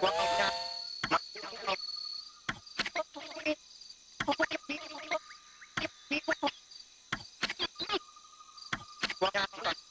What happened?